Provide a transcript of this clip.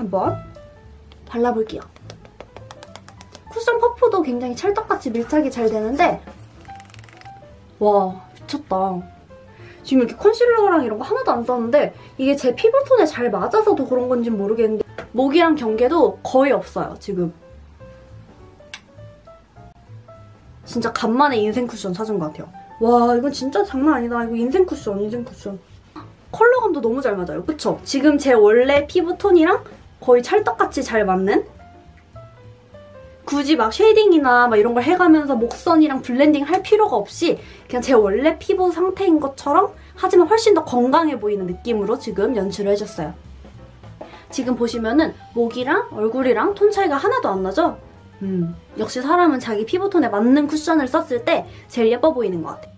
한번 발라볼게요. 쿠션 퍼프도 굉장히 찰떡같이 밀착이 잘 되는데 와 미쳤다. 지금 이렇게 컨실러랑 이런 거 하나도 안 썼는데 이게 제 피부톤에 잘 맞아서도 그런 건지 모르겠는데 목이랑 경계도 거의 없어요, 지금. 진짜 간만에 인생 쿠션 찾은 것 같아요. 와 이건 진짜 장난 아니다. 이거 인생 쿠션, 인생 쿠션. 컬러감도 너무 잘 맞아요. 그쵸? 지금 제 원래 피부톤이랑 거의 찰떡같이 잘 맞는? 굳이 막 shading이나 막 이런 걸 해가면서 목선이랑 블렌딩 할 필요가 없이 그냥 제 원래 피부 상태인 것처럼 하지만 훨씬 더 건강해 보이는 느낌으로 지금 연출을 해줬어요. 지금 보시면은 목이랑 얼굴이랑 톤 차이가 하나도 안 나죠? 음, 역시 사람은 자기 피부톤에 맞는 쿠션을 썼을 때 제일 예뻐 보이는 것 같아요.